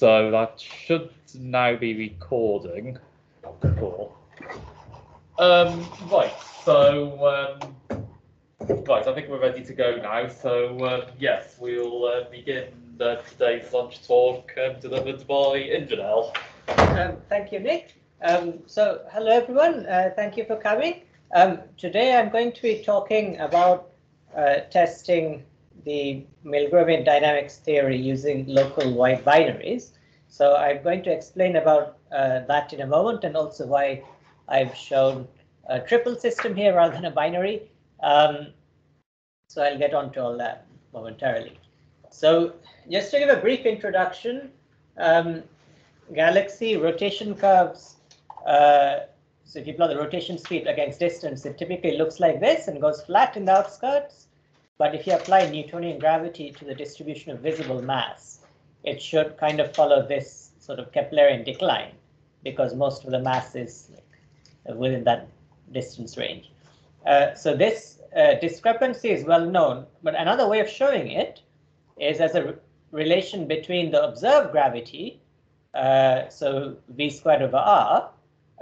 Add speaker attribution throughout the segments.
Speaker 1: so that should now be recording. Cool. Um, right, so um, right, I think we're ready to go now. So um, yes, we'll uh, begin uh, today's lunch talk um, delivered by Indranil.
Speaker 2: Um, thank you, Nick. Um, so, hello everyone. Uh, thank you for coming. Um, today, I'm going to be talking about uh, testing the Milgromian dynamics theory using local wide binaries. So, I'm going to explain about uh, that in a moment and also why I've shown a triple system here rather than a binary. Um, so, I'll get on to all that momentarily. So, just to give a brief introduction, um, galaxy rotation curves. Uh, so if you plot the rotation speed against distance, it typically looks like this and goes flat in the outskirts. But if you apply Newtonian gravity to the distribution of visible mass, it should kind of follow this sort of Keplerian decline because most of the mass is within that distance range. Uh, so this uh, discrepancy is well known, but another way of showing it is as a relation between the observed gravity uh, so v squared over r,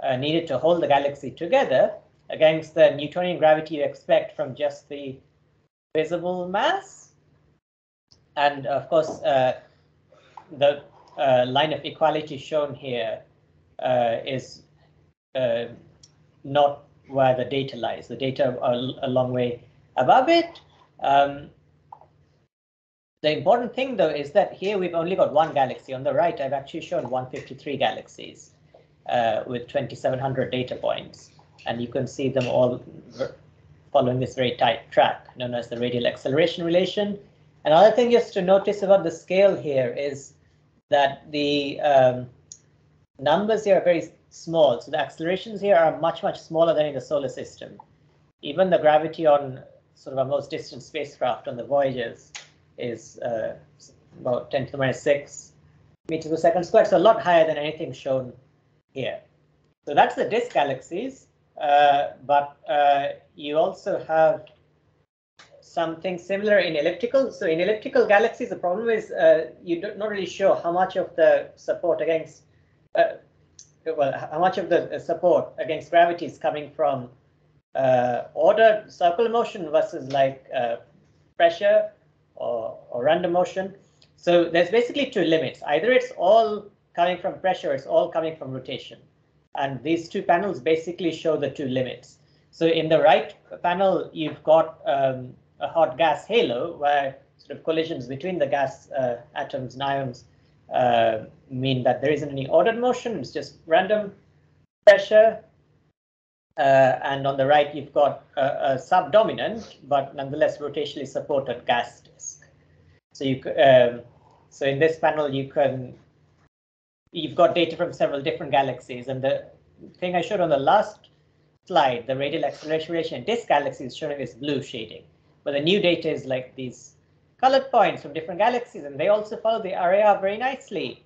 Speaker 2: uh, needed to hold the galaxy together against the Newtonian gravity you expect from just the visible mass. And of course, uh, the uh, line of equality shown here uh, is not where the data lies. The data are a long way above it. Um, the important thing, though, is that here we've only got one galaxy. On the right, I've actually shown 153 galaxies uh, with 2,700 data points. And you can see them all following this very tight track known as the radial acceleration relation. Another thing just to notice about the scale here is that the um, numbers here are very small. So the accelerations here are much, much smaller than in the solar system. Even the gravity on sort of our most distant spacecraft on the Voyagers is uh, about 10 to the minus 6 meters per second squared, so a lot higher than anything shown here. So that's the disk galaxies, uh, but uh, you also have something similar in elliptical. So in elliptical galaxies, the problem is uh, you're not really sure how much of the support against, uh, well, how much of the support against gravity is coming from uh, ordered circular motion versus like pressure or, or random motion. So there's basically two limits. Either it's all coming from pressure, it's all coming from rotation. And these two panels basically show the two limits. So in the right panel, you've got um, a hot gas halo where sort of collisions between the gas uh, atoms and ions uh, mean that there isn't any ordered motion, it's just random pressure. Uh, and on the right, you've got a, a subdominant, but nonetheless rotationally supported gas disk. so you um, so in this panel you can you've got data from several different galaxies, and the thing I showed on the last slide, the radial acceleration in disk galaxies showing this blue shading, but the new data is like these colored points from different galaxies, and they also follow the area very nicely.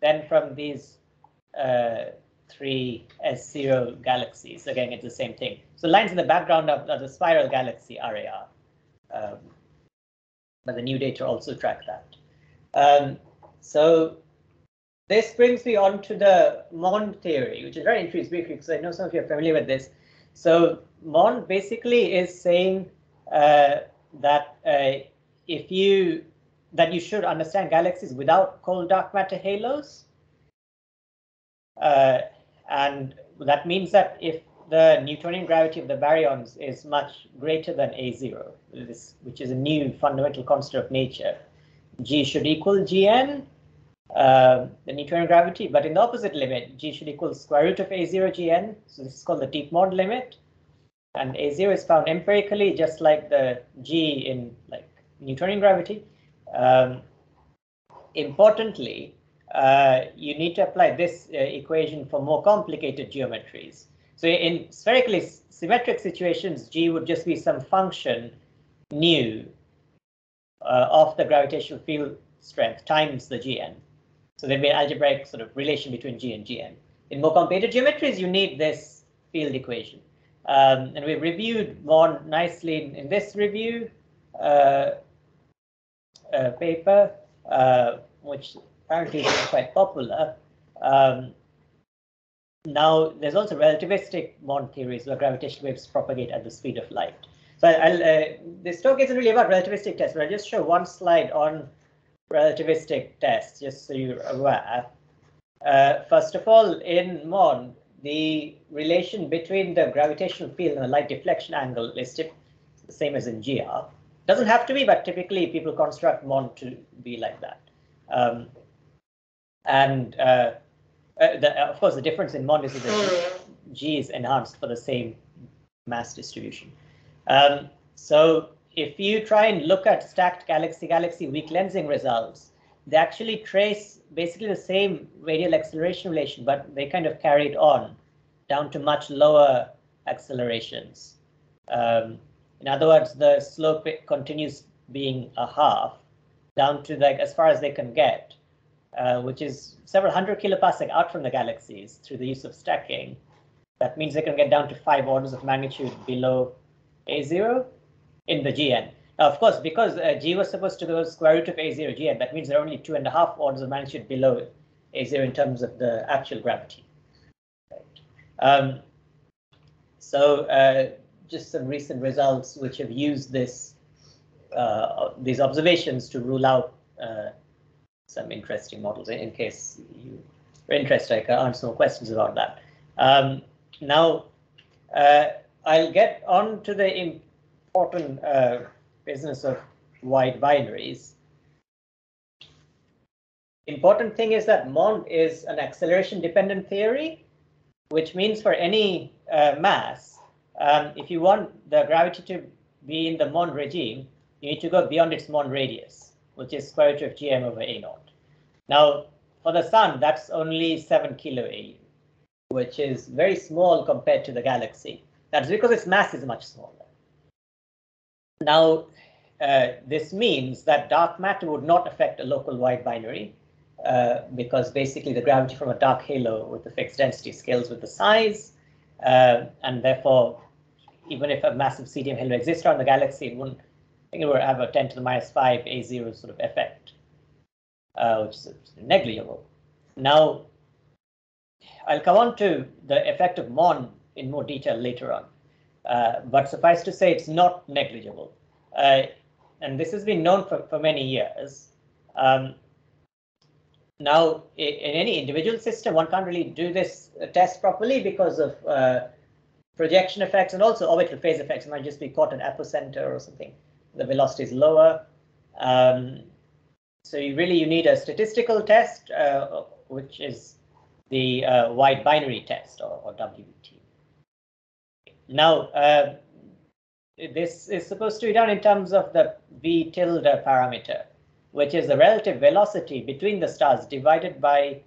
Speaker 2: Then from these uh, three S0 galaxies, again, it's the same thing. So lines in the background of, of the spiral galaxy area. Um, but the new data also track that. Um, so this brings me on to the Mond theory, which is very interesting because I know some of you are familiar with this. So Mond basically is saying that uh, if you that you should understand galaxies without cold dark matter halos. Uh, and that means that if the Newtonian gravity of the baryons is much greater than A0, this, which is a new fundamental constant of nature. G should equal Gn, uh, the Newtonian gravity, but in the opposite limit, G should equal square root of A0 Gn. So this is called the deep Mond limit. And A0 is found empirically, just like the G in like Newtonian gravity. Um, importantly, uh, you need to apply this uh, equation for more complicated geometries. So in spherically symmetric situations, G would just be some function nu uh, of the gravitational field strength times the Gn. So there'd be an algebraic sort of relation between G and Gn. In more complicated geometries, you need this field equation. Um, and we've reviewed more nicely in, in this review uh, uh, paper, uh, which apparently is quite popular. Um, now, there's also relativistic Mond theories where gravitational waves propagate at the speed of light. So uh, this talk isn't really about relativistic tests, but I'll just show one slide on relativistic tests, just so you're aware. Uh, first of all, in Mond, the relation between the gravitational field and the light deflection angle is the same as in GR. Doesn't have to be, but typically people construct Mond to be like that. Um, and uh, uh, the, of course, the difference in Mond is that G is enhanced for the same mass distribution. Um, so if you try and look at stacked galaxy-galaxy weak lensing results, they actually trace basically the same radial acceleration relation, but they kind of carried on down to much lower accelerations. Um, in other words, the slope continues being a half down to like as far as they can get, uh, which is several hundred kiloparsec out from the galaxies through the use of stacking. That means they can get down to five orders of magnitude below A0 in the GN. Of course, because uh, G was supposed to go square root of A0 GN, that means there are only two and a half orders of magnitude below A0 in terms of the actual gravity. Right. Um, so uh, just some recent results which have used this uh, these observations to rule out uh, some interesting models in, in case you are interested, I can answer more questions about that. Um, now, uh, I'll get on to the important uh, business of wide binaries. Important thing is that MOND is an acceleration dependent theory, which means for any uh, mass, um, if you want the gravity to be in the MOND regime, you need to go beyond its MOND radius, which is square root of gm over a naught. Now, for the sun, that's only 7 kilo AU, which is very small compared to the galaxy. That's because its mass is much smaller. Now, uh, this means that dark matter would not affect a local wide binary uh, because basically the gravity from a dark halo with the fixed density scales with the size, uh, and therefore, even if a massive CDM halo exists around the galaxy, it wouldn't I think it would have a 10 to the minus 5 A0 sort of effect, uh, which is negligible. Now, I'll come on to the effect of MOND in more detail later on, uh, but suffice to say it's not negligible. Uh, and this has been known for, for many years. Um, now, in any individual system, one can't really do this test properly because of uh, projection effects and also orbital phase effects. It might just be caught at apocenter or something. The velocity is lower. Um, so you really you need a statistical test, uh, which is the uh, wide binary test or, or WBT. Now, uh, this is supposed to be done in terms of the V tilde parameter, which is the relative velocity between the stars divided by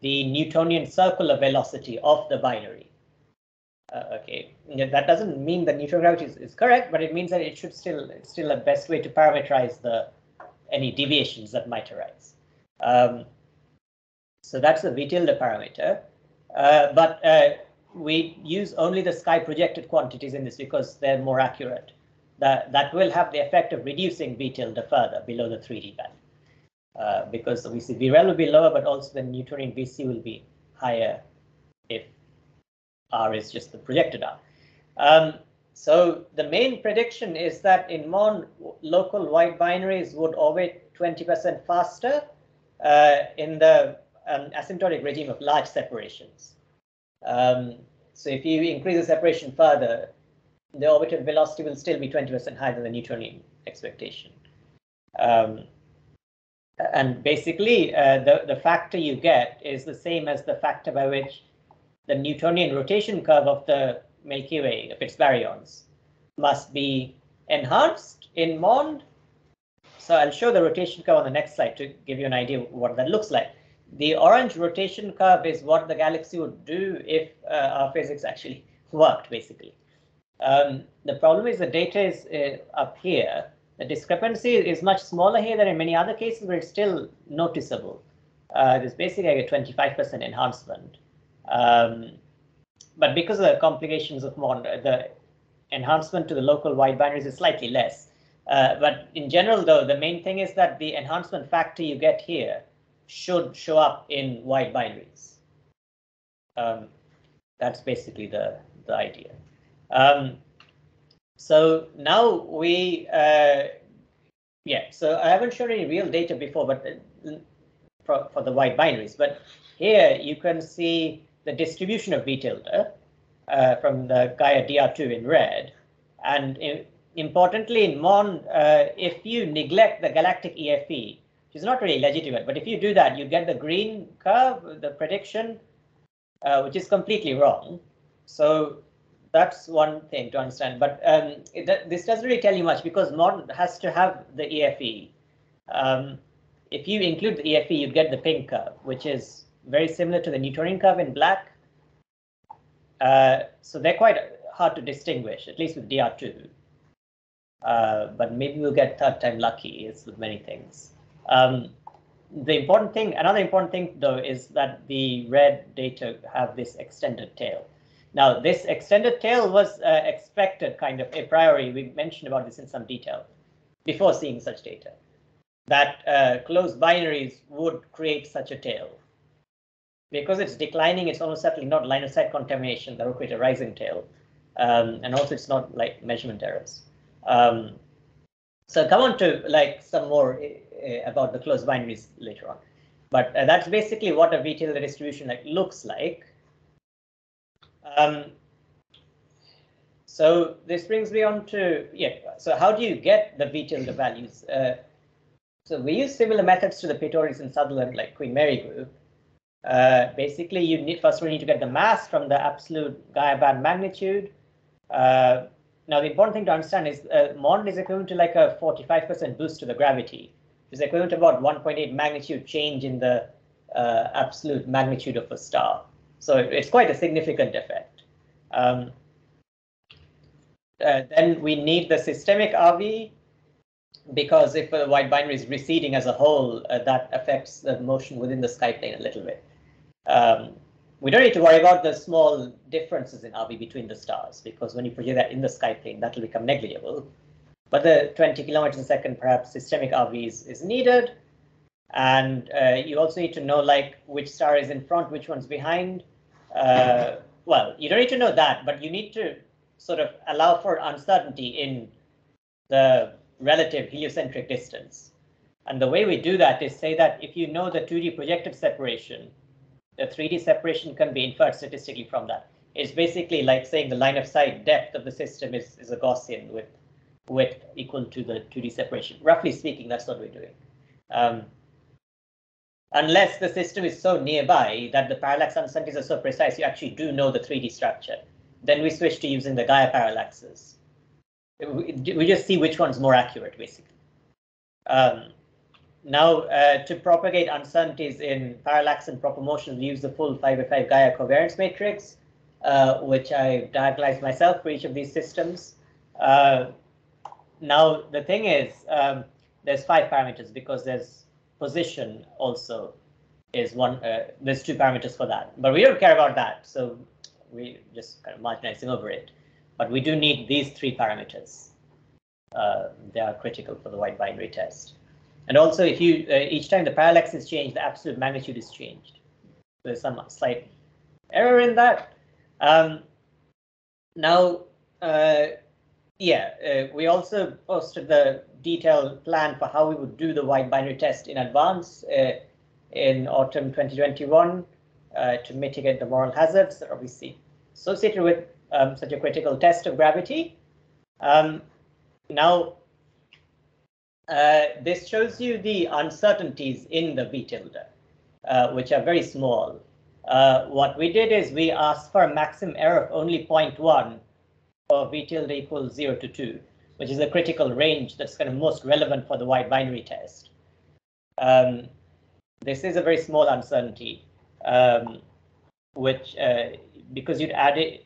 Speaker 2: the Newtonian circular velocity of the binary. Uh, okay, that doesn't mean that neutral gravity is, is, correct, but it means that it should still it's still a best way to parameterize the any deviations that might arise. Um, so that's the V tilde parameter, uh, but uh, we use only the sky projected quantities in this because they're more accurate. That that will have the effect of reducing V tilde further below the 3D value. Uh, because we see VREL will be lower, but also the Newtonian VC will be higher if R is just the projected R. Um, so the main prediction is that in MOND, local wide binaries would orbit 20% faster uh, in the um, asymptotic regime of large separations. Um, so if you increase the separation further, the orbital velocity will still be 20% higher than the Newtonian expectation. Um, and basically, uh, the, the factor you get is the same as the factor by which the Newtonian rotation curve of the Milky Way, of its baryons, must be enhanced in MOND. So I'll show the rotation curve on the next slide to give you an idea what that looks like. The orange rotation curve is what the galaxy would do if uh, our physics actually worked, basically. Um, the problem is the data is uh, up here. The discrepancy is much smaller here than in many other cases, but it's still noticeable. Uh, there's basically like a 25% enhancement. Um, but because of the complications of MOND, the enhancement to the local wide binaries is slightly less. Uh, but in general, though, the main thing is that the enhancement factor you get here should show up in wide binaries. Um, that's basically the, the idea. Um, so now we, uh, yeah, so I haven't shown any real data before, but uh, for, for the wide binaries, but here you can see the distribution of V tilde uh, from the Gaia DR2 in red. And in, importantly, in MOND, uh, if you neglect the galactic EFE, which is not really legitimate, but if you do that, you get the green curve, the prediction, uh, which is completely wrong. So that's one thing to understand. But um, it, this doesn't really tell you much because MOND has to have the EFE. Um, if you include the EFE, you get the pink curve, which is very similar to the Newtonian curve in black. Uh, so they're quite hard to distinguish, at least with DR2. Uh, but maybe we'll get third time lucky, as with many things. Um, the important thing, another important thing though, is that the red data have this extended tail. Now, this extended tail was uh, expected kind of a priori. We mentioned about this in some detail before seeing such data, that uh, closed binaries would create such a tail because it's declining, it's almost certainly not line of sight contamination that will create a rising tail. Um, and also it's not like measurement errors. Um, so come on to like some more uh, about the closed binaries later on. But uh, that's basically what a V tilde distribution like looks like. Um, so this brings me on to, yeah, so how do you get the V values? Uh, so we use similar methods to the Pittordis and Sutherland, like Queen Mary group. Uh, basically, you need first we need to get the mass from the absolute Gaia band magnitude. Uh, now, the important thing to understand is uh, MOND is equivalent to like a 45% boost to the gravity, is equivalent to about 1.8 magnitude change in the uh, absolute magnitude of a star. So it's quite a significant effect. Um, uh, then we need the systemic RV because if a wide binary is receding as a whole, uh, that affects the motion within the sky plane a little bit. Um, we don't need to worry about the small differences in RV between the stars because when you project that in the sky plane, that will become negligible. But the 20 kilometers a second, perhaps systemic RV is, is needed. And uh, you also need to know like which star is in front, which one's behind. Uh, well, you don't need to know that, but you need to sort of allow for uncertainty in the relative heliocentric distance. And the way we do that is say that if you know the 2D projected separation, the 3D separation can be inferred statistically from that. It's basically like saying the line of sight depth of the system is, is a Gaussian with width equal to the 2D separation. Roughly speaking, that's what we're doing. Um, unless the system is so nearby that the parallax uncertainties are so precise, you actually do know the 3D structure. Then we switch to using the Gaia parallaxes. We, just see which one's more accurate, basically. Um, now, uh, to propagate uncertainties in parallax and proper motion, we use the full 5 by 5 Gaia covariance matrix, uh, which I diagonalized myself for each of these systems. Uh, now, the thing is, um, there's five parameters because there's position also is one, uh, there's two parameters for that, but we don't care about that. So we just kind of marginalizing over it, but we do need these three parameters. Uh, they are critical for the wide binary test. And also, if you uh, each time the parallax is changed, the absolute magnitude is changed. There's some slight error in that. Um, now, uh, yeah, uh, we also posted the detailed plan for how we would do the wide binary test in advance uh, in autumn 2021 uh, to mitigate the moral hazards that are obviously associated with um, such a critical test of gravity. Um, now, uh, this shows you the uncertainties in the V tilde, uh, which are very small. Uh, what we did is we asked for a maximum error of only 0.1 for V tilde equals 0 to 2, which is a critical range that's kind of most relevant for the wide binary test. Um, this is a very small uncertainty, um, which uh, because you'd add it,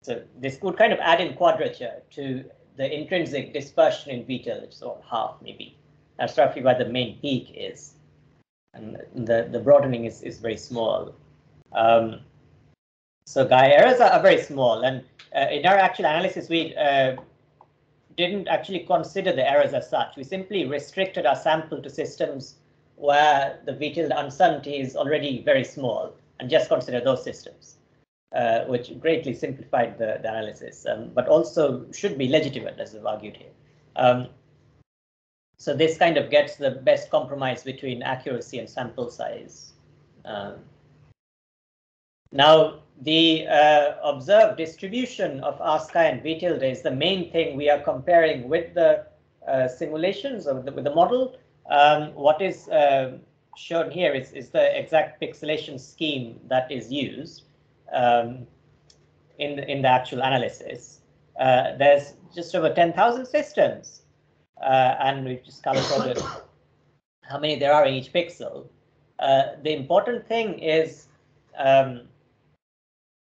Speaker 2: so this would kind of add in quadrature to the intrinsic dispersion in beta, which is about half maybe. That's roughly where the main peak is. And the, the broadening is, is very small. Um, so Gaia errors are, very small. And uh, in our actual analysis, we uh, didn't actually consider the errors as such. We simply restricted our sample to systems where the tilde uncertainty is already very small and just consider those systems, uh, which greatly simplified the, the analysis, um, but also should be legitimate as I've argued here. Um, so this kind of gets the best compromise between accuracy and sample size. Um, now, the uh, observed distribution of sky and V tilde is the main thing we are comparing with the uh, simulations or with the, with the model. Um, what is uh, shown here is, is the exact pixelation scheme that is used um, in, the, in the actual analysis. Uh, there's just over 10,000 systems, uh, and we've just coded how many there are in each pixel. Uh, the important thing is um,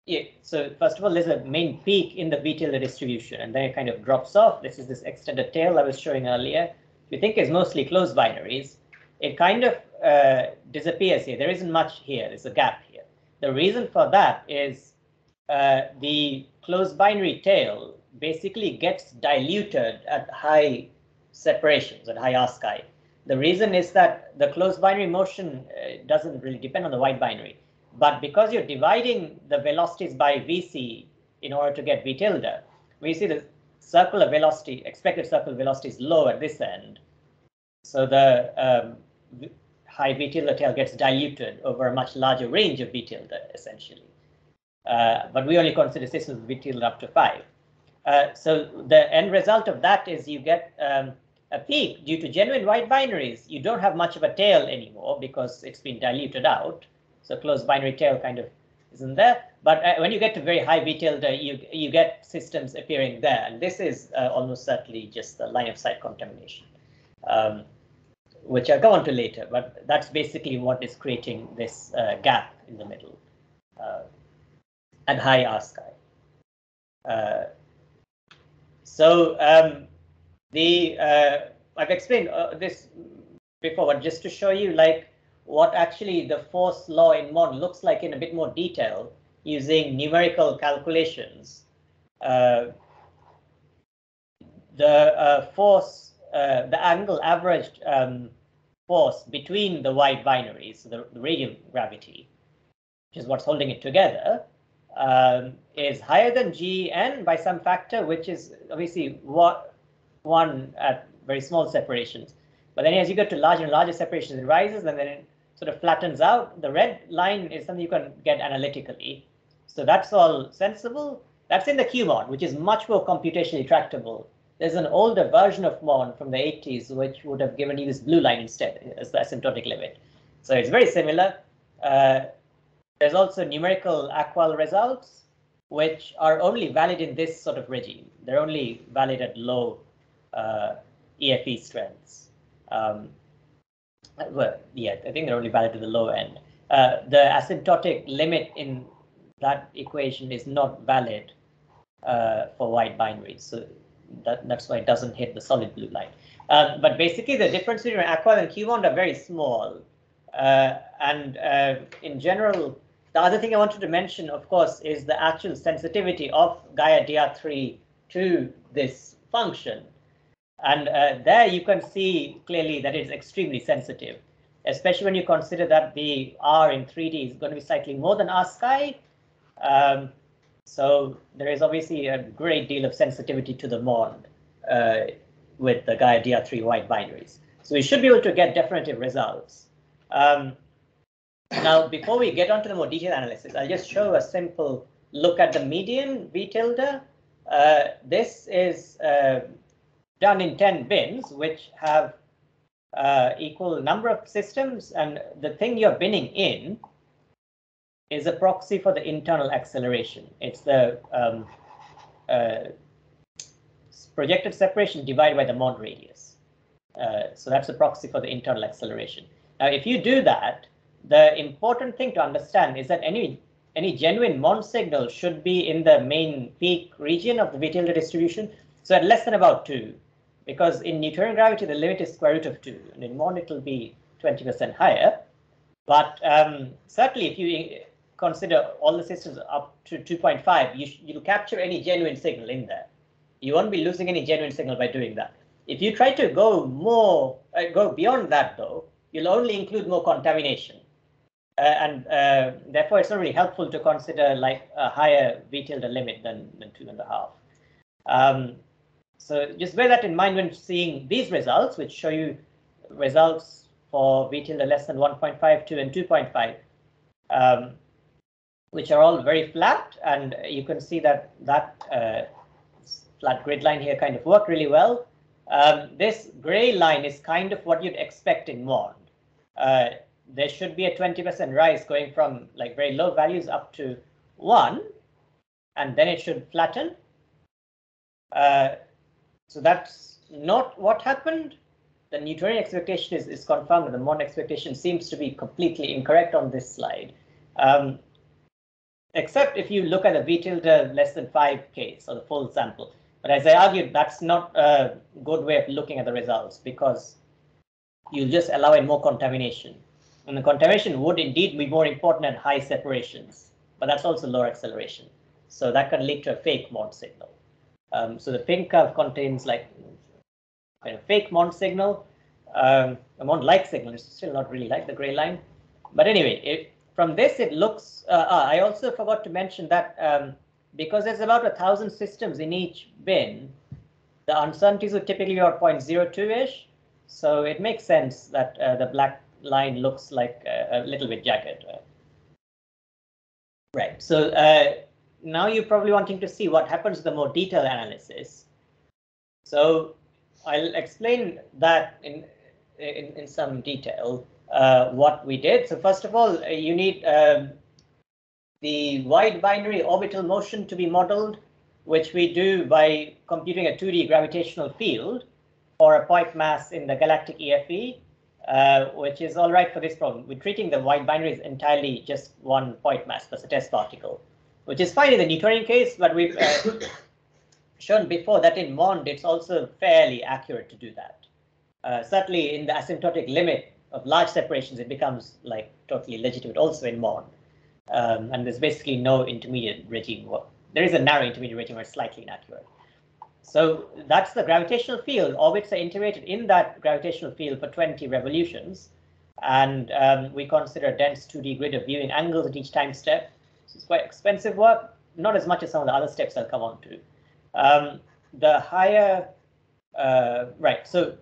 Speaker 2: yeah, so first of all, there's a main peak in the tilde distribution, and then it kind of drops off. This is this extended tail I was showing earlier. We think is mostly closed binaries. It kind of uh, disappears here. There isn't much here. There's a gap here. The reason for that is uh, the closed binary tail basically gets diluted at high separations, at high sky. The reason is that the closed binary motion uh, doesn't really depend on the wide binary. But because you're dividing the velocities by VC in order to get V tilde, we see the circular velocity, expected circular velocity is low at this end. So the um, high V tilde tail gets diluted over a much larger range of V tilde, essentially. Uh, but we only consider systems with V tilde up to five. Uh, so the end result of that is you get um, a peak due to genuine wide binaries. You don't have much of a tail anymore because it's been diluted out. So closed binary tail kind of isn't there. But uh, when you get to very high V tilde, you, you get systems appearing there. And this is uh, almost certainly just the line of sight contamination, um, which I'll go on to later. But that's basically what is creating this uh, gap in the middle uh, at high R sky. Uh, so um, the uh, I've explained this before, but just to show you like what actually the force law in MOND looks like in a bit more detail using numerical calculations. Uh, the uh, force, uh, the angle averaged um, force between the wide binaries, so the, the, radial gravity, which is what's holding it together, um, is higher than Gn by some factor, which is obviously what one at very small separations. But then as you get to larger and larger separations, it rises, and then sort of flattens out. The red line is something you can get analytically. So that's all sensible. That's in the QUMOND, which is much more computationally tractable. There's an older version of MOND from the 80s, which would have given you this blue line instead as the asymptotic limit. So it's very similar. Uh, there's also numerical AQUAL results, which are only valid in this sort of regime. They're only valid at low uh, EFE strengths. Um, well, yeah, I think they're only valid to the low end. Uh, the asymptotic limit in that equation is not valid uh, for wide binaries. So that, that's why it doesn't hit the solid blue line. Um, but basically, the difference between AQUAL and QUMOND are very small. Uh, and uh, in general, the other thing I wanted to mention, of course, is the actual sensitivity of Gaia DR3 to this function. And uh, there you can see clearly that it's extremely sensitive, especially when you consider that the R in 3D is going to be slightly more than R sky. Um, so there is obviously a great deal of sensitivity to the MOND uh, with the Gaia DR3 wide binaries. So we should be able to get definitive results. Um, now, before we get on to the more detailed analysis, I'll just show a simple look at the median V tilde. Uh, this is uh, done in 10 bins, which have uh, equal number of systems. And the thing you're binning in is a proxy for the internal acceleration. It's the um, uh, projected separation divided by the MOND radius. Uh, so that's a proxy for the internal acceleration. Now, if you do that, the important thing to understand is that any any genuine MOND signal should be in the main peak region of the V distribution. So at less than about two, because in Newtonian gravity, the limit is square root of 2, and in MOND it will be 20% higher. But um, certainly, if you consider all the systems up to 2.5, you you'll capture any genuine signal in there. You won't be losing any genuine signal by doing that. If you try to go more, uh, go beyond that though, you'll only include more contamination. Uh, and uh, therefore, it's not really helpful to consider like a higher V tilde limit than, than two and a half. Um, so just bear that in mind when seeing these results, which show you results for V tilde less than 1.5, 2 and 2.5, um, which are all very flat. And you can see that that uh, flat grid line here kind of worked really well. Um, this gray line is kind of what you'd expect in MOND. Uh, there should be a 20% rise going from like very low values up to one, and then it should flatten. Uh, so that's not what happened. The Newtonian expectation is, is confirmed. The MOND expectation seems to be completely incorrect on this slide. Um, except if you look at the V tilde less than five case or the full sample. But as I argued, that's not a good way of looking at the results because you just allow in more contamination. And the contamination would indeed be more important at high separations, but that's also lower acceleration. So that can lead to a fake MOND signal. Um, so the pink curve contains like kind of fake MOND signal, um, a MOND-like signal. It's still not really like the gray line. But anyway, it, from this, it looks, uh, uh, I also forgot to mention that um, because there's about a thousand systems in each bin, the uncertainties are typically about 0.02-ish. So it makes sense that uh, the black line looks like a, a little bit jagged. Right, so uh, now you're probably wanting to see what happens the more detailed analysis. So I'll explain that in, in, in some detail, uh, what we did. So first of all, uh, you need um, the wide binary orbital motion to be modeled, which we do by computing a 2D gravitational field for a point mass in the galactic EFE. Uh, which is all right for this problem. We're treating the wide binary as entirely just one point mass plus a test particle, which is fine in the Newtonian case, but we've uh, shown before that in MOND, it's also fairly accurate to do that. Uh, certainly in the asymptotic limit of large separations, it becomes like totally legitimate also in MOND. Um, and there's basically no intermediate regime. There is a narrow intermediate regime where it's slightly inaccurate. So that's the gravitational field. Orbits are integrated in that gravitational field for 20 revolutions. And um, we consider a dense 2D grid of viewing angles at each time step. It's quite expensive work, not as much as some of the other steps I'll come on to. Um, the higher, uh, right, so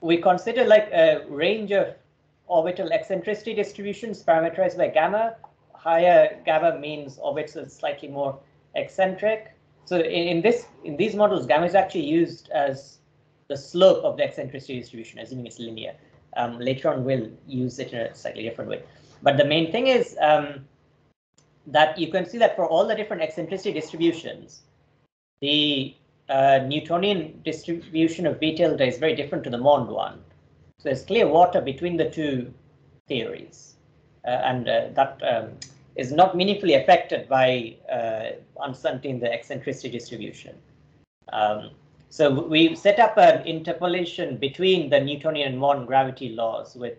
Speaker 2: we consider like a range of orbital eccentricity distributions parameterized by gamma. Higher gamma means orbits are slightly more eccentric. So in, in, this in these models, gamma is actually used as the slope of the eccentricity distribution, assuming it's linear. Um, later on, we'll use it in a slightly different way. But the main thing is um, that you can see that for all the different eccentricity distributions, the uh, Newtonian distribution of V tilde is very different to the MOND one. So there's clear water between the two theories, uh, and uh, that um, is not meaningfully affected by uh, uncertainty in the eccentricity distribution. Um, so we set up an interpolation between the Newtonian and MOND gravity laws with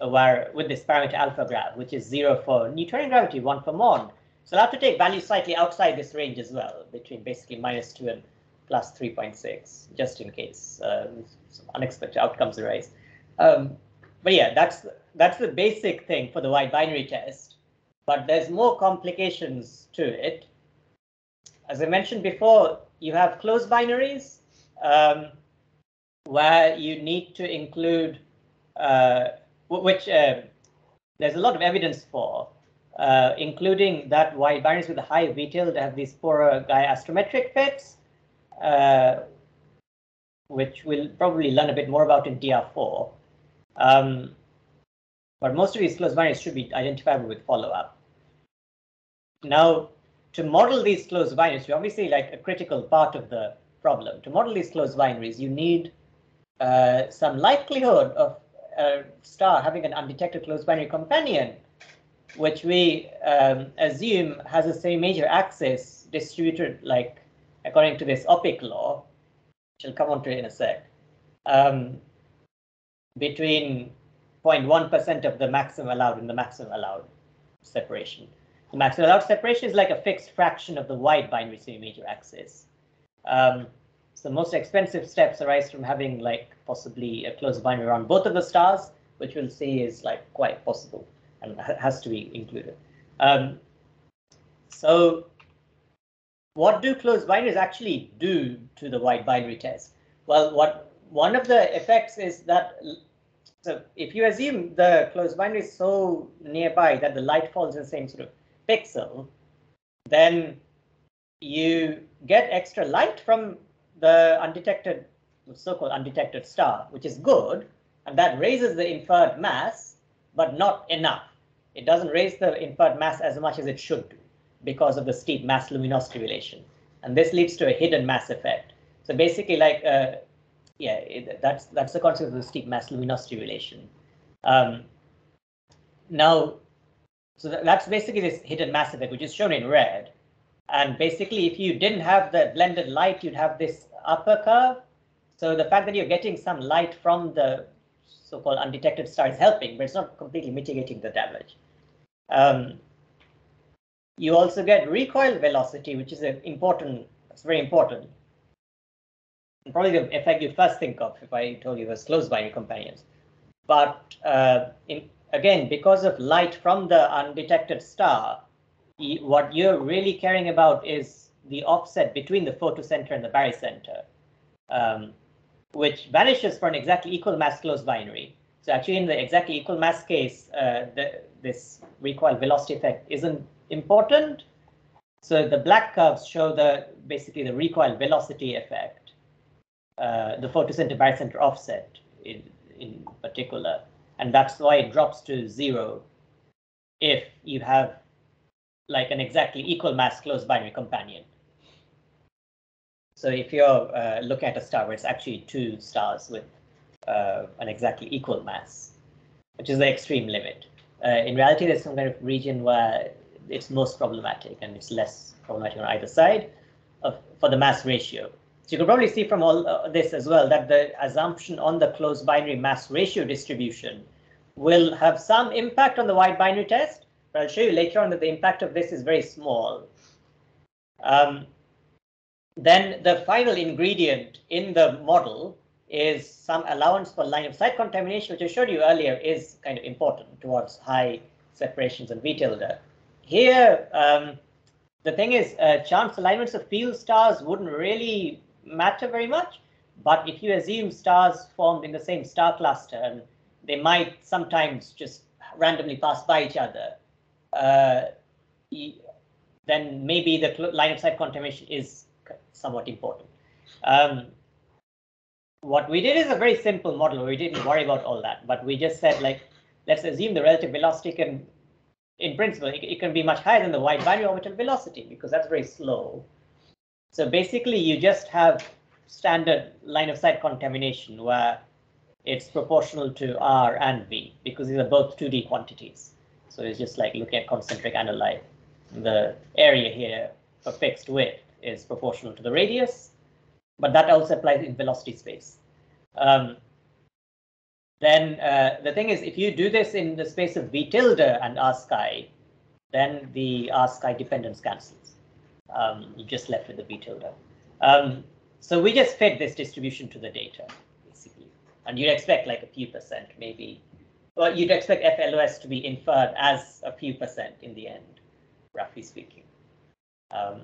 Speaker 2: where with this parameter alpha grav, which is zero for Newtonian gravity, one for MOND. So I'll have to take values slightly outside this range as well, between basically minus two and plus 3.6, just in case uh, some unexpected outcomes arise. Um, but yeah, that's that's the basic thing for the wide binary test but there's more complications to it. As I mentioned before, you have closed binaries um, where you need to include, uh, which uh, there's a lot of evidence for, uh, including that wide binaries with a high V tilde have these poorer astrometric fits, uh, which we'll probably learn a bit more about in DR4. Um, but most of these closed binaries should be identifiable with follow-up. Now, to model these closed binaries, you obviously like a critical part of the problem. To model these closed binaries, you need uh, some likelihood of a star having an undetected close binary companion, which we um, assume has the same major axis distributed like according to this Öpik law, which I'll come on to in a sec, um, between 0.1% of the maximum allowed and the maximum allowed separation. The maximum allowed separation is like a fixed fraction of the wide binary semi-major axis. Um, So most expensive steps arise from having like possibly a closed binary around both of the stars, which we'll see is like quite possible and has to be included. Um, so what do closed binaries actually do to the wide binary test? Well, what one of the effects is that so if you assume the closed binary is so nearby that the light falls in the same sort of pixel, then you get extra light from the undetected, so-called undetected star, which is good, and that raises the inferred mass, but not enough. It doesn't raise the inferred mass as much as it should do because of the steep mass luminosity relation. And this leads to a hidden mass effect. So basically like, uh, yeah, it, that's that's the concept of the steep mass luminosity relation. Um, now, so that, that's basically this hidden mass effect, which is shown in red. And basically, if you didn't have the blended light, you'd have this upper curve. So the fact that you're getting some light from the so-called undetected star is helping, but it's not completely mitigating the damage. Um, you also get recoil velocity, which is an important, it's very important. And probably the effect you first think of if I told you was close binary companions. But uh, in, again, because of light from the undetected star, what you're really caring about is the offset between the photocenter and the barycenter, um, which vanishes for an exactly equal mass closed binary. So actually in the exactly equal mass case, uh, the, this recoil velocity effect isn't important. So the black curves show the basically the recoil velocity effect, uh, the photocenter barycenter offset in, in particular. And that's why it drops to zero if you have like an exactly equal mass closed binary companion. So if you're uh, looking at a star where it's actually two stars with uh, an exactly equal mass, which is the extreme limit. Uh, in reality, there's some kind of region where it's most problematic and it's less problematic on either side of, for the mass ratio. So you can probably see from all uh, this as well that the assumption on the closed binary mass ratio distribution will have some impact on the wide binary test, but I'll show you later on that the impact of this is very small. Um, then the final ingredient in the model is some allowance for line of sight contamination, which I showed you earlier is kind of important towards high separations and V tilde. Here, um, the thing is, uh, chance alignments of field stars wouldn't really matter very much. But if you assume stars formed in the same star cluster, and they might sometimes just randomly pass by each other, uh, then maybe the line of sight contamination is somewhat important. Um, what we did is a very simple model. We didn't worry about all that, but we just said like, let's assume the relative velocity can, in principle, it, it can be much higher than the wide binary orbital velocity because that's very slow. So basically, you just have standard line of sight contamination where it's proportional to R and V because these are both 2D quantities. So it's just like looking at concentric annuli. The area here for fixed width is proportional to the radius, but that also applies in velocity space. Um, then uh, the thing is, if you do this in the space of V tilde and R sky, then the R sky dependence cancels. Um, you're just left with the V tilde. Um, so we just fed this distribution to the data, basically. And you'd expect like a few percent, maybe. Well, you'd expect FLOS to be inferred as a few percent in the end, roughly speaking. Um,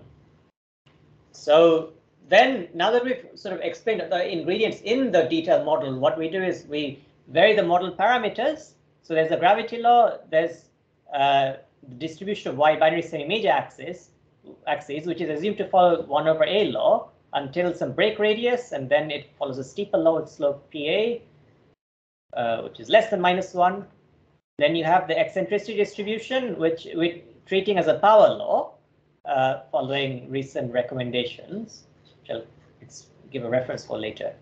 Speaker 2: so then now that we've sort of explained the ingredients in the detailed model, what we do is we vary the model parameters. So there's the gravity law, there's uh, the distribution of y binary semi-major axis, axes, which is assumed to follow 1 over a law until some break radius, and then it follows a steeper law with slope PA, uh, which is less than minus 1. Then you have the eccentricity distribution, which we're treating as a power law uh, following recent recommendations, which I'll give a reference for later.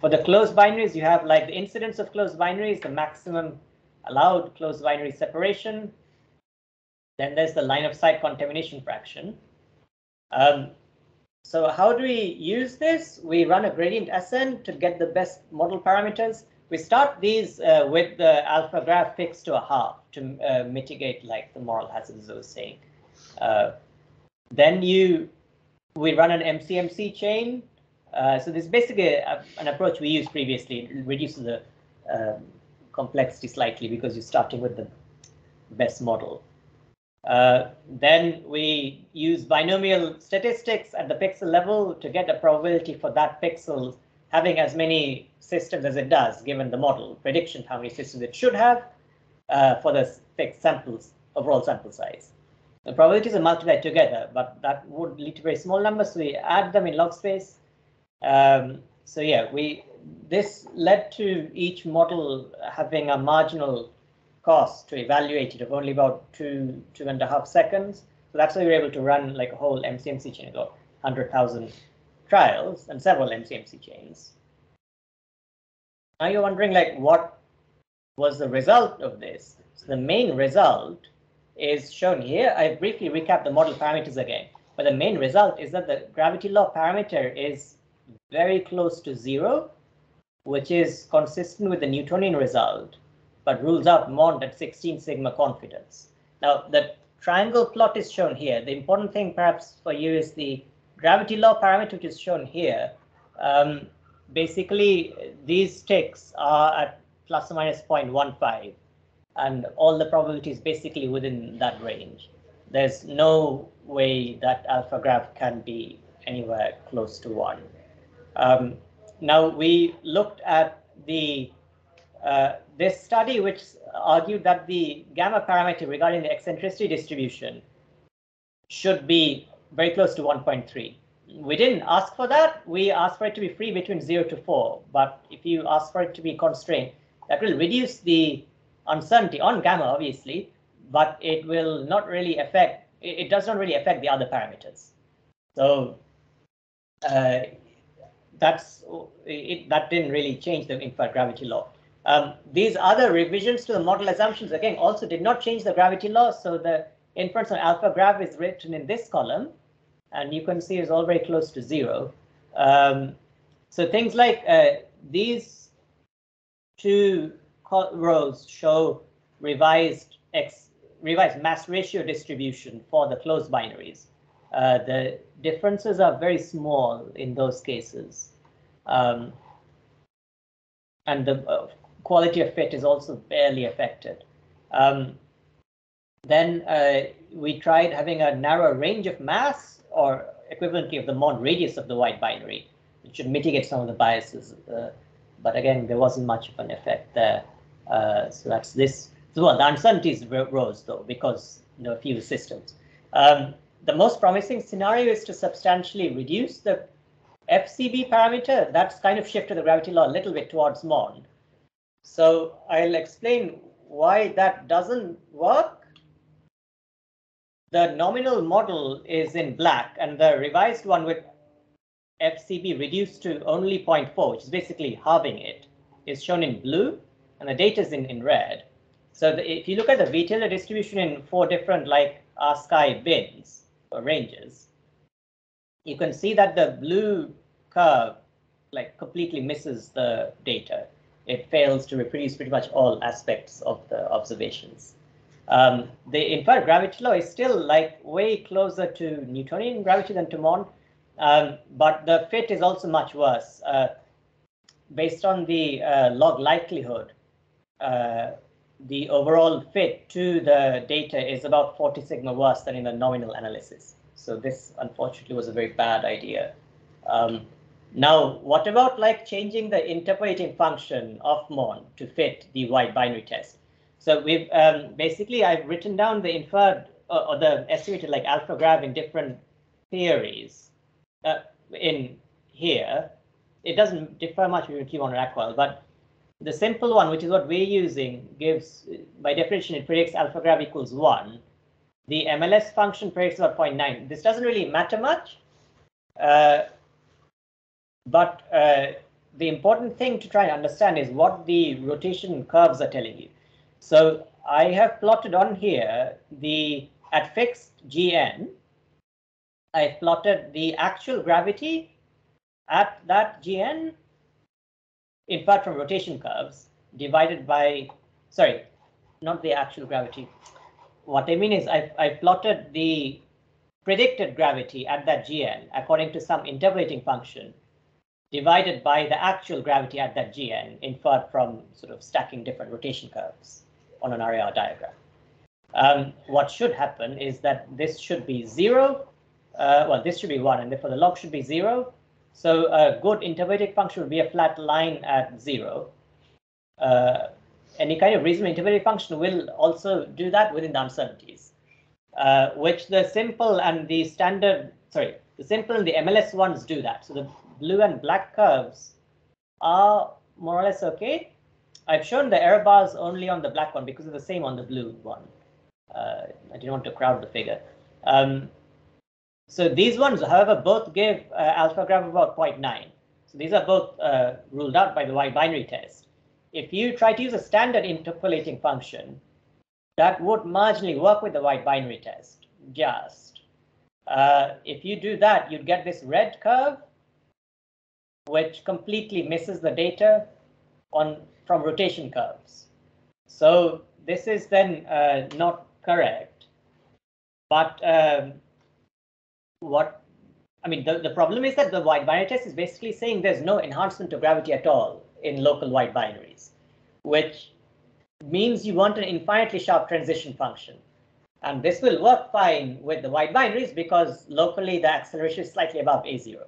Speaker 2: For the closed binaries, you have like the incidence of closed binaries, the maximum allowed closed binary separation. Then there's the line of sight contamination fraction. Um, so how do we use this? We run a gradient ascent to get the best model parameters. We start these uh, with the alpha grav fixed to a half to uh, mitigate like the moral hazards I was saying. Uh, then you, we run an MCMC chain Uh, so this is basically a, an approach we used previously. It reduces the um, complexity slightly because you're starting with the best model. Uh, then we use binomial statistics at the pixel level to get a probability for that pixel having as many systems as it does, given the model prediction how many systems it should have uh, for the fixed samples overall sample size. The probabilities are multiplied together, but that would lead to very small numbers. So we add them in log space. Um, so yeah, we this led to each model having a marginal cost to evaluate it of only about two two and a half seconds. So that's why we were able to run like a whole MCMC chain, about 100,000 trials and several MCMC chains. Now you're wondering like what was the result of this? So the main result is shown here. I briefly recap the model parameters again, but the main result is that the gravity law parameter is very close to zero, which is consistent with the Newtonian result, but rules out MOND at 16 sigma confidence. Now, the triangle plot is shown here. The important thing perhaps for you is the gravity law parameter, which is shown here. Um, basically, these ticks are at plus or minus 0.15 and all the probabilities basically within that range. There's no way that alpha grav can be anywhere close to one. Um, now we looked at the uh, this study which argued that the gamma parameter regarding the eccentricity distribution should be very close to 1.3. We didn't ask for that. We asked for it to be free between 0 to 4. But if you ask for it to be constrained, that will reduce the uncertainty on gamma, obviously, but it will not really affect, it, does not really affect the other parameters. So uh, that's it, that didn't really change the inferred gravity law. Um, these other revisions to the model assumptions, again, also did not change the gravity law. So the inference on alpha grav is written in this column, and you can see is all very close to zero. Um, so things like uh, these two rows show revised X, revised mass ratio distribution for the closed binaries. Uh, the differences are very small in those cases. Um, and the uh, quality of fit is also barely affected. Um, then uh, we tried having a narrow range of mass or equivalently of the MOND radius of the wide binary, which should mitigate some of the biases. Uh, but again, there wasn't much of an effect there. Uh, so that's this. So well, the uncertainties rose though because there are few systems. Um, the most promising scenario is to substantially reduce the FCB parameter. That's kind of shifted the gravity law a little bit towards MOND. So I'll explain why that doesn't work. The nominal model is in black and the revised one with FCB reduced to only 0.4, which is basically halving it, is shown in blue and the data is in, in red. So the, if you look at the v-tilde distribution in four different like r sky bins or ranges, you can see that the blue curve like completely misses the data. It fails to reproduce pretty much all aspects of the observations. Um, the inferred gravity law is still like way closer to Newtonian gravity than to MOND, um, but the fit is also much worse. Uh, based on the uh, log likelihood, uh, the overall fit to the data is about 40 sigma worse than in the nominal analysis. So this unfortunately was a very bad idea. Um, now, what about like changing the interpolating function of MOND to fit the wide binary test? So we've um, basically I've written down the inferred uh, or the estimated like alpha grav in different theories uh, in here. It doesn't differ much between QUMOND and AQUAL, but the simple one, which is what we're using, gives, by definition, it predicts alpha grav equals 1. The MLS function predicts about 0.9. This doesn't really matter much, uh, but uh, the important thing to try and understand is what the rotation curves are telling you. So I have plotted on here the at fixed GN, I've plotted the actual gravity at that GN inferred from rotation curves divided by, sorry, not the actual gravity. What I mean is I've, I've plotted the predicted gravity at that GN according to some interpolating function divided by the actual gravity at that gn inferred from sort of stacking different rotation curves on an RAR diagram. Um, what should happen is that this should be zero. Uh, well, this should be one, and therefore the log should be zero. So a good interpolating function would be a flat line at zero. Uh, any kind of reasonable interpolating function will also do that within the uncertainties, uh, which the simple and the standard, sorry, the simple and the MLS ones do that. So the blue and black curves are more or less okay. I've shown the error bars only on the black one because it's the same on the blue one. Uh, I didn't want to crowd the figure. Um, so these ones, however, both give uh, alpha grav about 0.9. So these are both uh, ruled out by the wide binary test. If you try to use a standard interpolating function, that would marginally work with the wide binary test, just. Uh, if you do that, you'd get this red curve, which completely misses the data on from rotation curves. So this is then uh, not correct. But um, what I mean, the, the problem is that the wide binary test is basically saying there's no enhancement to gravity at all in local wide binaries, which means you want an infinitely sharp transition function. And this will work fine with the wide binaries because locally the acceleration is slightly above A0.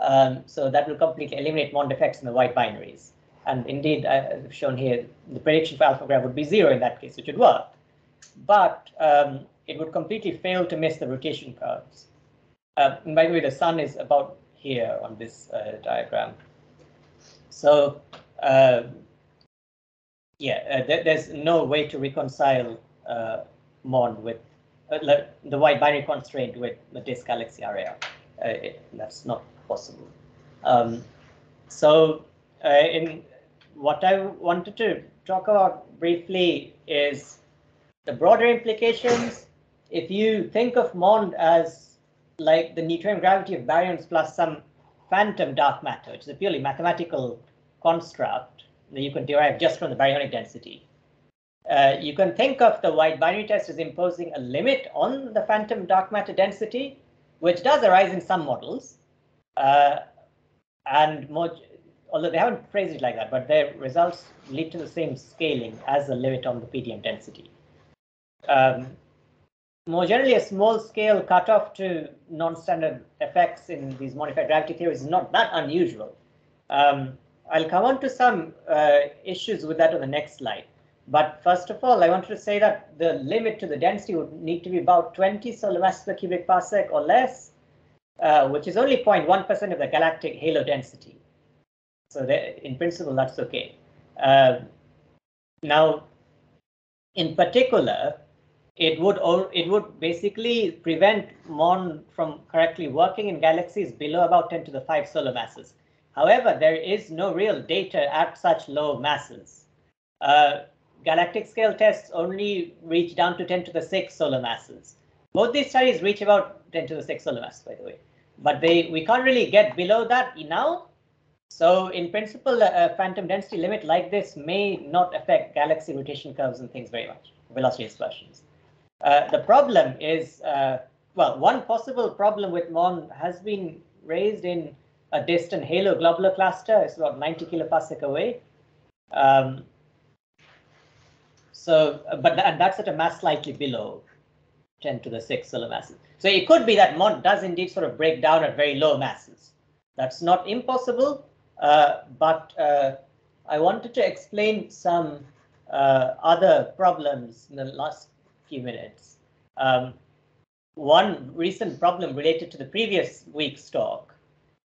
Speaker 2: Um, so that will completely eliminate MOND effects in the wide binaries. And indeed, I've shown here, the prediction for alpha grav would be zero in that case, which would work. But um, it would completely fail to miss the rotation curves. Uh, and by the way, the sun is about here on this uh, diagram. So uh, yeah, uh, th there's no way to reconcile uh, MOND with uh, the wide binary constraint with the disk galaxy area. It, that's not possible. Um, so in what I wanted to talk about briefly is the broader implications. If you think of MOND as like the Newtonian gravity of baryons plus some phantom dark matter, which is a purely mathematical construct that you can derive just from the baryonic density. Uh, you can think of the wide binary test as imposing a limit on the phantom dark matter density, which does arise in some models. Uh, and more, although they haven't phrased it like that, but their results lead to the same scaling as the limit on the PDM density. Um, more generally, a small scale cutoff to non-standard effects in these modified gravity theories is not that unusual. Um, I'll come on to some uh, issues with that on the next slide. But first of all, I wanted to say that the limit to the density would need to be about 20 solar masses per cubic parsec or less, uh, which is only 0.1% of the galactic halo density. So in principle, that's okay. Uh, now, in particular, it would it would basically prevent MOND from correctly working in galaxies below about 10 to the 5 solar masses. However, there is no real data at such low masses. Uh, galactic scale tests only reach down to 10 to the 6 solar masses. Both these studies reach about 10 to the 6 solar masses, by the way. But they we can't really get below that now so in principle, a phantom density limit like this may not affect galaxy rotation curves and things very much, velocity dispersions. Uh, the problem is, uh, well, one possible problem with MOND has been raised in a distant halo globular cluster. It's about 90 kiloparsec away. Um, so, but and that's at a mass slightly below 10 to the 6 solar masses. So it could be that MOND does indeed sort of break down at very low masses. That's not impossible, uh, but uh, I wanted to explain some uh, other problems in the last few minutes. Um, one recent problem related to the previous week's talk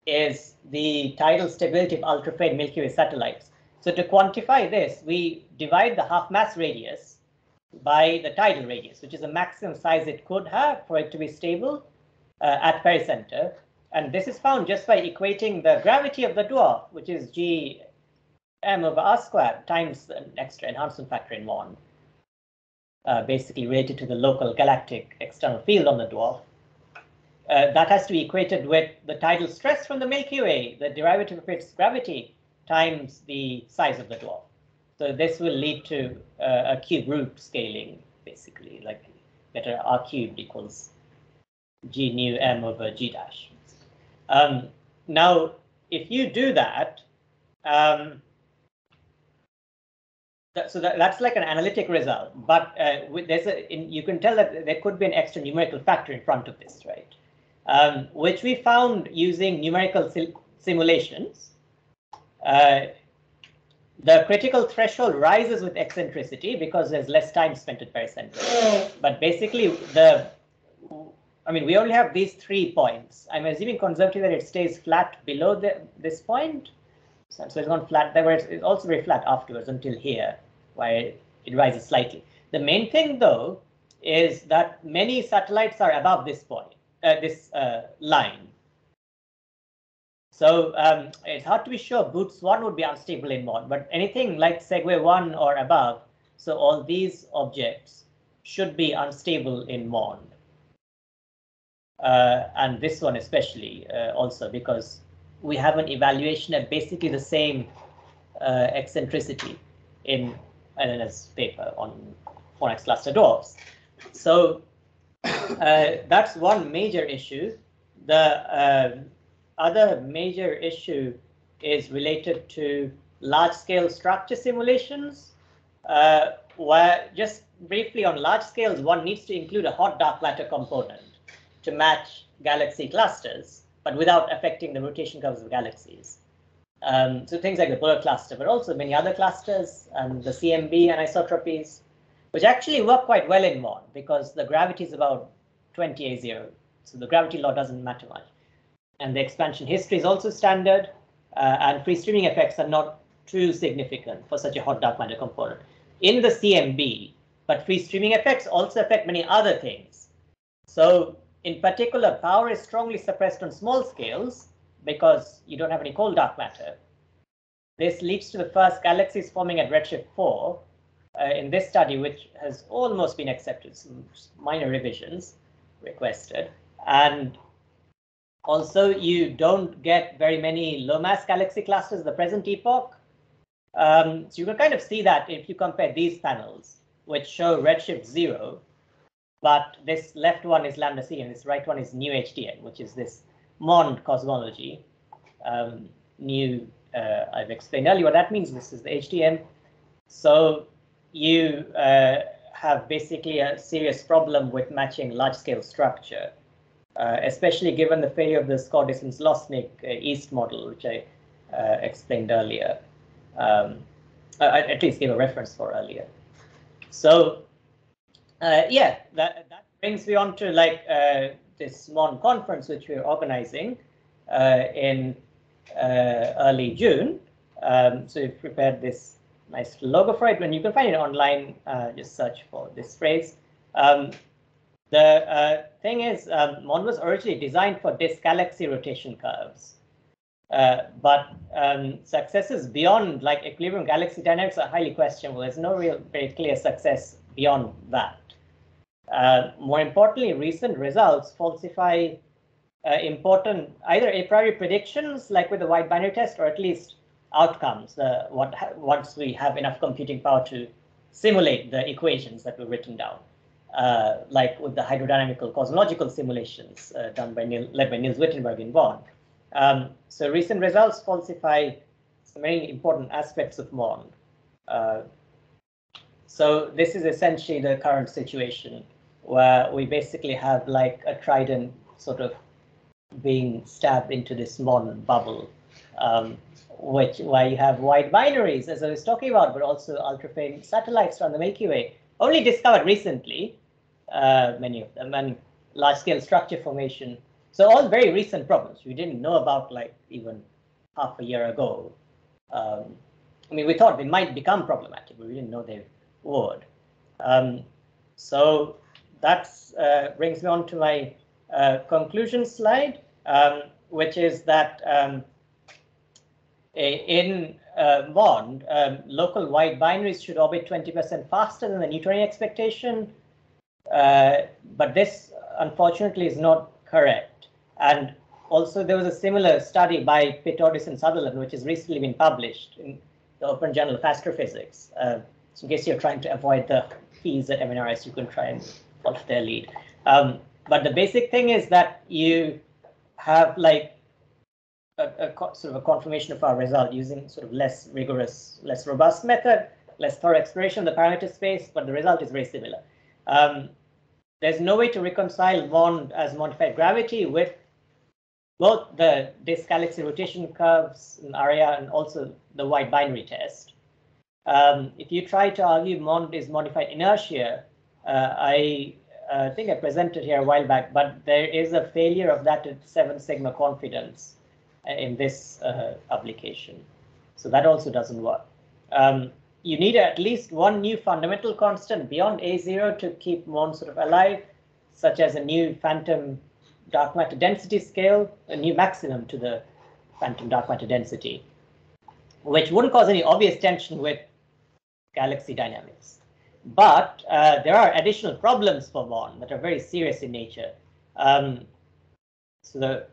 Speaker 2: is the tidal stability of ultra-faint Milky Way satellites. So to quantify this, we divide the half mass radius by the tidal radius, which is the maximum size it could have for it to be stable uh, at pericenter. And this is found just by equating the gravity of the dwarf, which is g m over r squared times an extra enhancement factor in MOND, uh, basically related to the local galactic external field on the dwarf. Uh, that has to be equated with the tidal stress from the Milky Way, the derivative of its gravity, times the size of the dwarf. So this will lead to uh, a cube root scaling, basically, like better r cubed equals g nu m over g dash. Um, now, if you do that, um, that, so that, that's like an analytic result, but uh, there's a in, you can tell that there could be an extra numerical factor in front of this, right? Um, which we found using numerical simulations. Uh, the critical threshold rises with eccentricity because there's less time spent at pericentrism. But basically, the I mean, we only have these three points. I'm assuming conservatively that it stays flat below the, this point. So, it's gone flat there, whereas it's also very flat afterwards until here, where it rises slightly. The main thing, though, is that many satellites are above this point, uh, this uh, line. So um, it's hard to be sure Boötes 1 would be unstable in MOND, but anything like Segue 1 or above, so all these objects should be unstable in MOND. Uh, and this one especially uh, also because we have an evaluation at basically the same uh, eccentricity in LNS paper on Fornax cluster dwarfs. So uh, that's one major issue. The um, other major issue is related to large-scale structure simulations, uh, where just briefly on large scales, one needs to include a hot dark matter component to match galaxy clusters, but without affecting the rotation curves of galaxies. Um, so things like the Bullet cluster, but also many other clusters and the CMB anisotropies, which actually work quite well in MOND because the gravity is about 20 A0. So the gravity law doesn't matter much. And the expansion history is also standard, uh, and free streaming effects are not too significant for such a hot dark matter component. In the CMB, but free streaming effects also affect many other things. So in particular, power is strongly suppressed on small scales because you don't have any cold dark matter. This leads to the first galaxies forming at redshift 4 uh, in this study, which has almost been accepted, some minor revisions requested. And also, you don't get very many low mass galaxy clusters at the present epoch. Um, so you can kind of see that if you compare these panels, which show redshift 0 but this left one is lambda C and this right one is new HDM, which is this MOND cosmology. Um, new, uh, I've explained earlier what that means. This is the HDM. So you uh, have basically a serious problem with matching large scale structure, uh, especially given the failure of the Skordis and Złośnik uh, AeST model, which I uh, explained earlier. Um, I at least gave a reference for earlier. So uh, yeah, that, that brings me on to like uh, this MOND conference, which we're organizing uh, in uh, early June. Um, so we've prepared this nice logo for it. When you can find it online, uh, just search for this phrase. Um, the uh, thing is, um, MOND was originally designed for disk galaxy rotation curves. But um, successes beyond like equilibrium galaxy dynamics are highly questionable. There's no real very clear success beyond that. Uh, more importantly, recent results falsify uh, important either a priori predictions like with the wide binary test or at least outcomes uh, what once we have enough computing power to simulate the equations that were written down uh, like with the hydrodynamical cosmological simulations uh, done by Neil, led by Nils Wittenburg in Bonn. Um, so recent results falsify many important aspects of MOND. So this is essentially the current situation where we basically have like a trident sort of being stabbed into this MOND bubble, um, which where you have wide binaries, as I was talking about, but also ultra-faint satellites around the Milky Way, only discovered recently, uh, many of them, and large-scale structure formation. So all very recent problems we didn't know about like even half a year ago. Um, I mean, we thought they might become problematic, but we didn't know they would. Um, so that uh, brings me on to my uh, conclusion slide, um, which is that um, in uh, um, local wide binaries should orbit 20% faster than the Newtonian expectation. Uh, but this, unfortunately, is not correct. And also, there was a similar study by Pittordis and Sutherland, which has recently been published in the Open Journal of Astrophysics. So in case you're trying to avoid the fees at MNRAS, you can try and follow their lead. Um, but the basic thing is that you have like a, a sort of a confirmation of our result using sort of less rigorous, less robust method, less thorough exploration of the parameter space, but the result is very similar. Um, there's no way to reconcile MOND as modified gravity with both the disk galaxy rotation curves in ARIA and also the wide binary test. Um, if you try to argue MOND is modified inertia, uh, I uh, think I presented here a while back, but there is a failure of that at seven sigma confidence uh, in this uh, application. So that also doesn't work. Um, you need at least one new fundamental constant beyond A0 to keep MOND sort of alive, such as a new phantom dark matter density scale, a new maximum to the phantom dark matter density, which wouldn't cause any obvious tension with galaxy dynamics. But uh, there are additional problems for MOND that are very serious in nature. Um, so the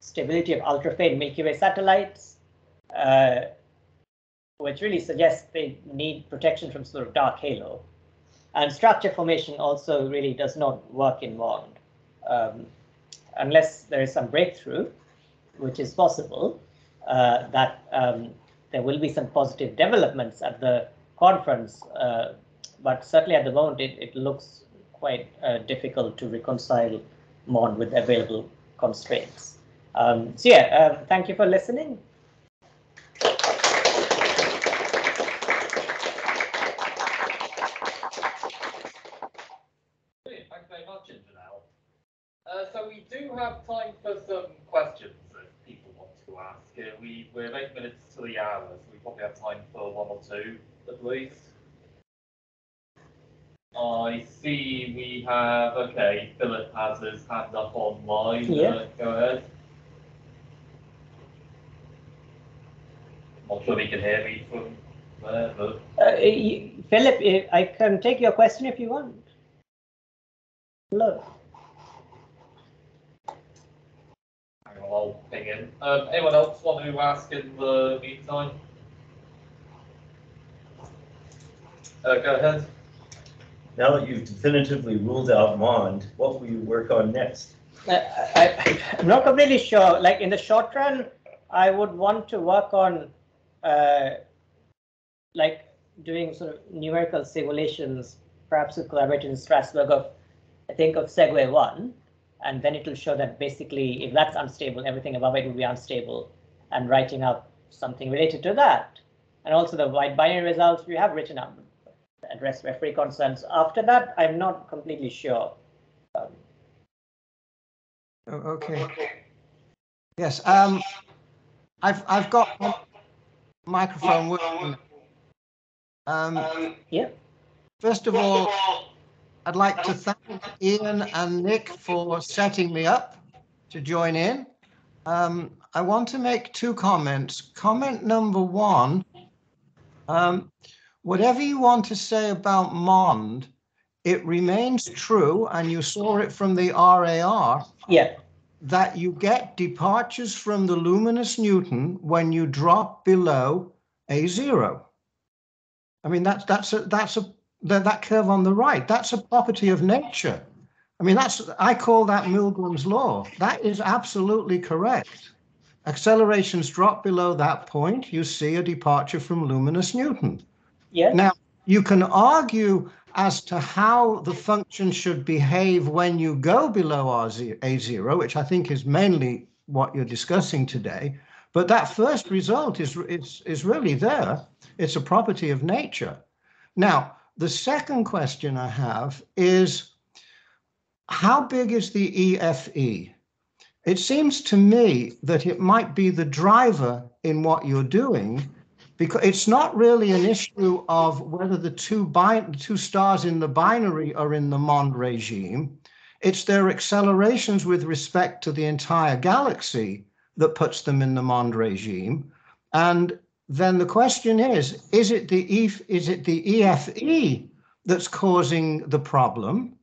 Speaker 2: stability of ultra-faint Milky Way satellites, uh, which really suggests they need protection from sort of dark halo. And structure formation also really does not work in MOND. Um, unless there is some breakthrough, which is possible, uh, that um, there will be some positive developments at the conference. Uh, but certainly at the moment, it, it looks quite uh, difficult to reconcile MOND with available constraints. Um, so yeah, um, thank you for listening.
Speaker 1: Thanks very much, Janelle. Uh, so we do have time for some questions that people want to ask. Uh, we, we're eight minutes to the hour, so we probably have time for one or two at least. I see we have, okay, Philip has his hand up online.
Speaker 2: Yeah.
Speaker 1: Uh, go ahead. Not sure he can hear me from there, but
Speaker 2: Uh, Philip, I can take your question if you want. Hello.
Speaker 1: hang on, I'll ping in. Um, anyone else want to ask in the meantime? Uh, go ahead.
Speaker 3: Now that you've definitively ruled out MOND, what will you work on next?
Speaker 2: Uh, I, I'm not completely sure. Like in the short run, I would want to work on, uh, like doing sort of numerical simulations, perhaps with collaboration in Strasbourg of, I think of Segue one, and then it will show that basically if that's unstable, everything above it will be unstable, and writing up something related to that. And also the wide binary results we have written up address referee concerns. After that, I'm not completely sure. Um,
Speaker 4: Oh, Okay. Yes, um, I've, I've got microphone working. Um,
Speaker 2: Yeah.
Speaker 4: first of all, I'd like to thank Ian and Nick for setting me up to join in. Um, I want to make two comments. Comment number one, um, whatever you want to say about MOND, it remains true, and you saw it from the RAR,
Speaker 2: Yeah,
Speaker 4: that you get departures from the luminous Newton when you drop below a zero. I mean, that's that's a that's a that, that curve on the right. That's a property of nature. I mean, that's I call that Milgrom's law. That is absolutely correct. Accelerations drop below that point, you see a departure from luminous Newton.
Speaker 2: yeah.
Speaker 4: Now, you can argue as to how the function should behave when you go below R0, A0, which I think is mainly what you're discussing today. But that first result is, is, is really there. It's a property of nature. Now, the second question I have is how big is the EFE? It seems to me that it might be the driver in what you're doing because it's not really an issue of whether the two two stars in the binary are in the MOND regime. It's their accelerations with respect to the entire galaxy that puts them in the MOND regime. And then the question is: Is it the is it the EFE that's causing the problem,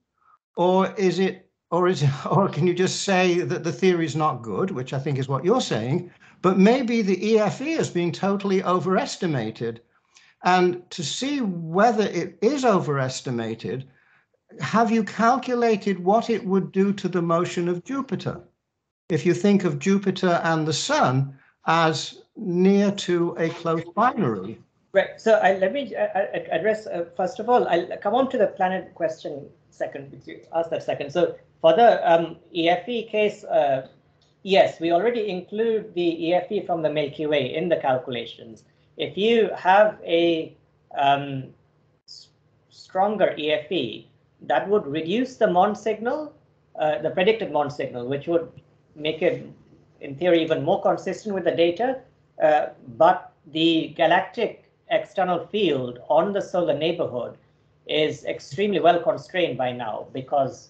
Speaker 4: or is it or is or can you just say that the theory is not good, which I think is what you're saying, but maybe the EFE is being totally overestimated. And to see whether it is overestimated, have you calculated what it would do to the motion of Jupiter? if you think of Jupiter and the Sun as near to a close binary.
Speaker 2: Right. So I, let me uh, uh, address uh, first of all. I'll come on to the planet question second. You ask that second. So for the um, EFE case, uh, yes, we already include the EFE from the Milky Way in the calculations. If you have a um, stronger EFE, that would reduce the MOND signal, uh, the predicted MOND signal, which would make it, in theory, even more consistent with the data. Uh, but the galactic external field on the solar neighborhood is extremely well constrained by now because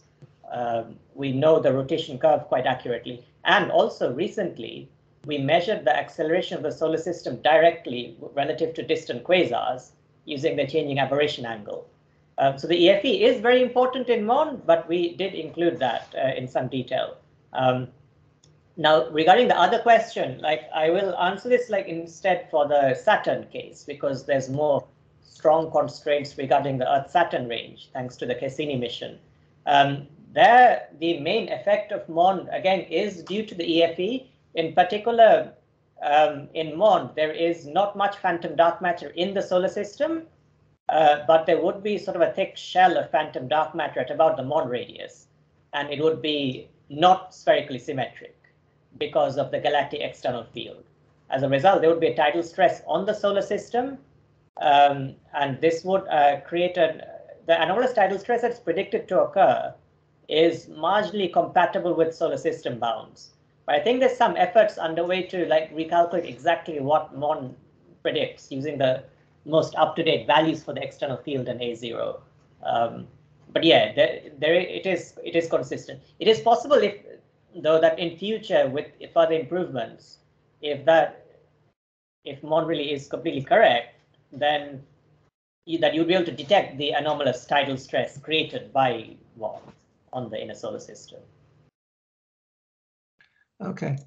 Speaker 2: um, we know the rotation curve quite accurately. And also recently, we measured the acceleration of the solar system directly relative to distant quasars using the changing aberration angle. Um, so the EFE is very important in MOND, but we did include that uh, in some detail. Um, now, regarding the other question, like I will answer this like instead for the Saturn case, because there's more strong constraints regarding the Earth-Saturn range, thanks to the Cassini mission. Um, there, the main effect of MOND, again, is due to the EFE. In particular, um, in MOND, there is not much phantom dark matter in the solar system, uh, but there would be sort of a thick shell of phantom dark matter at about the MOND radius, and it would be not spherically symmetric because of the galactic external field. As a result, there would be a tidal stress on the solar system, um, and this would uh, create a, the anomalous tidal stress that's predicted to occur is marginally compatible with solar system bounds. But I think there's some efforts underway to like recalculate exactly what MOND predicts using the most up-to-date values for the external field and A0. Um, but yeah, there, there it is. It is consistent. It is possible if though that in future with further improvements, if that if MOND really is completely correct, then you, that you'll be able to detect the anomalous tidal stress created by MOND on the inner solar system.
Speaker 4: Okay.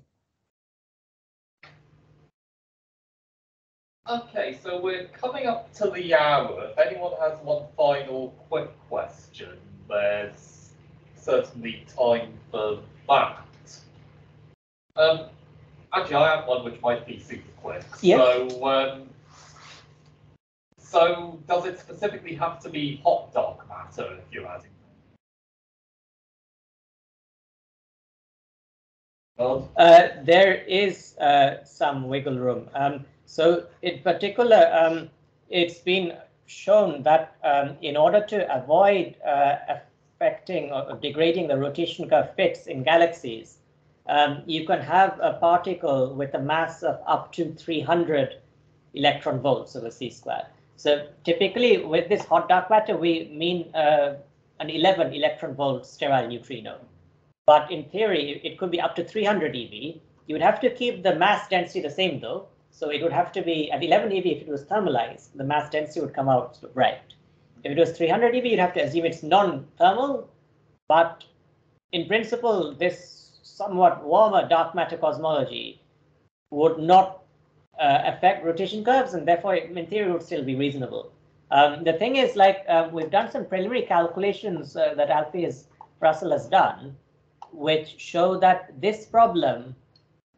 Speaker 1: Okay, so we're coming up to the hour. If anyone has one final quick question, there's certainly time for Um, actually, I have one which might be super quick.
Speaker 2: Yeah.
Speaker 1: So, um, so does it specifically have to be hot dark matter if you're adding? Well,
Speaker 2: Uh, there is uh, some wiggle room. Um, so in particular, um, it's been shown that um, in order to avoid uh, affecting or degrading the rotation curve fits in galaxies, um, you can have a particle with a mass of up to 300 electron volts over c squared. So typically with this hot dark matter, we mean uh, an 11 electron volt sterile neutrino. But in theory, it could be up to 300 eV. You would have to keep the mass density the same though. So it would have to be at 11 eV if it was thermalized, the mass density would come out right. If it was 300 eV, you'd have to assume it's non-thermal, but in principle, this somewhat warmer dark matter cosmology would not uh, affect rotation curves, and therefore, in theory, would still be reasonable. Um, the thing is, like, uh, we've done some preliminary calculations uh, that Alpheus Russell has done, which show that this problem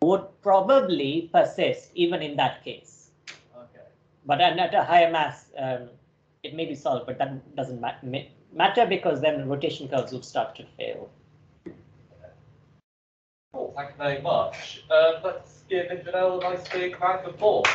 Speaker 2: would probably persist even in that case.
Speaker 1: okay.
Speaker 2: But at, at a higher mass, um, it may be solved, but that doesn't ma ma matter because then rotation curves would start to fail.
Speaker 1: Cool, thank you very much. Uh, let's give Indranil a nice big round of applause.